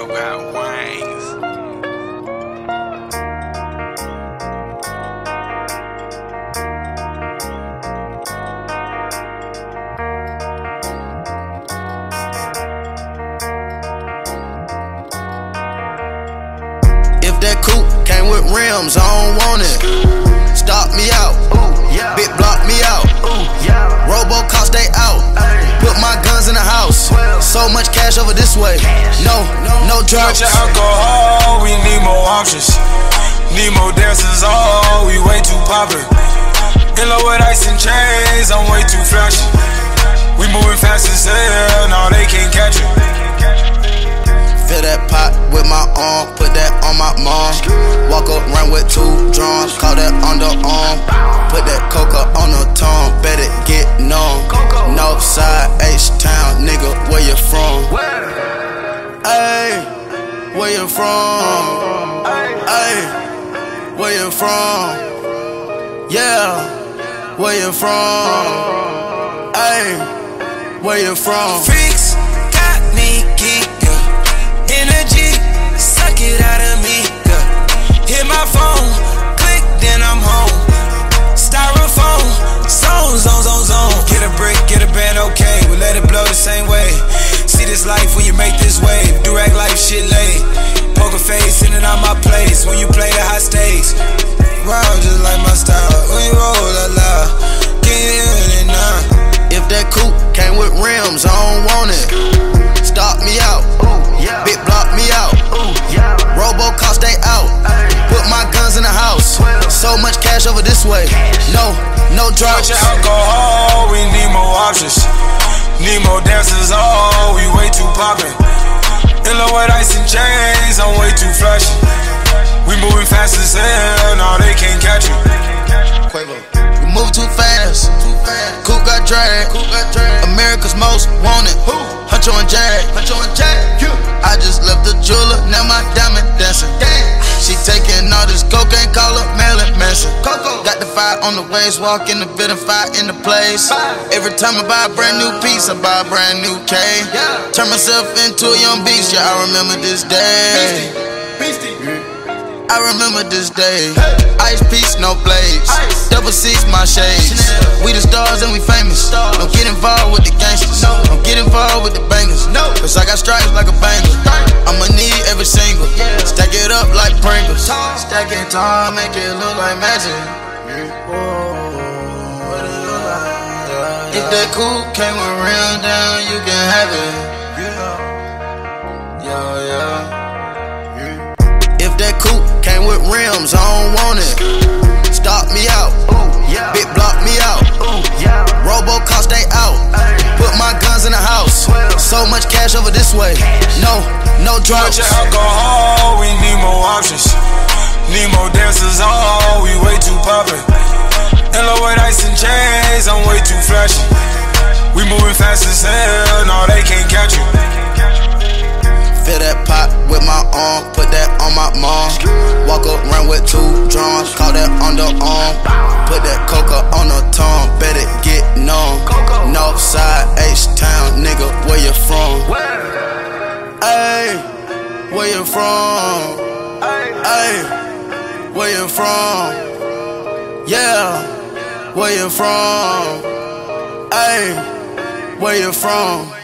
know about wings. that coupe came with rims, I don't want it. Stop me out. Way. No, no drugs. Much alcohol, we need more options. Need more dancers, oh, we way too popular. In love with ice and chains, I'm way too flashy. We moving fast as hell, now they can't catch it. Fill that pot with my arm, put that on my mom. Walk up, run with two drums, call that underarm. Put that coca on the where you from? Ayy, where you from? Yeah, where you from? Ayy, where you from? Freaks got me geek, yeah. Energy, suck it out of me, yeah. Hit my phone, click, then I'm home. Styrofoam, zone, zone, zone, zone. Get a brick, get a band, okay. We let it blow the same way. See this life when you out my place when you play the high stakes. Wow, just like my style. When you roll la la, get in it now. If that coupe came with rims, I don't want it. Stop me out, bit block me out. Robocop stay out. Put my guns in the house. So much cash over this way. No, no drugs. Much alcohol, we need more options. Need more dancers, oh, we way too poppin'. In love with ice and chains, I'm way too flashy. We moving fast as hell, now they can't catch it. Quavo. We move too fast. Coupe got dragged. America's most wanted. Who? Huncho and Jack. Huncho and Jack. I just left the jeweler, now my diamond dancing. She taking all this cocaine, call her Marilyn Manson. Got the fire on the waist, walk in the building, fire in the place. Every time I buy a brand new piece, I buy a brand new K. Turn myself into a young beast, yeah, I remember this day. I remember this day. Ice piece, no blades. Double C's, my shades. We the stars and we famous. Don't get involved with the gangsters. Don't get involved with the bangers. Cause I got stripes like a banger. I'ma need every single. Stack it up like Pringles. Stack it tall, make it look like magic. If that coupe came around down, you can have it. Yeah, yeah. Came with rims, I don't want it. Stop me out, bit block me out. Robocop stay out. Put my guns in the house. So much cash over this way. No, no drugs. Much alcohol, we need more options. Need more dancers, oh, we way too poppin'. In love with ice and chains, I'm way too flashy. We moving fast as hell, no, they can't catch it. Fill that pot with my arm, put that on my mom. Walk run with two drums, call that underarm. Put that coca on the tongue, bet it get numb. Northside, H-Town, nigga, where you from? Ayy, where you from? Ayy, where you from? Yeah, where you from? Ayy, where you from?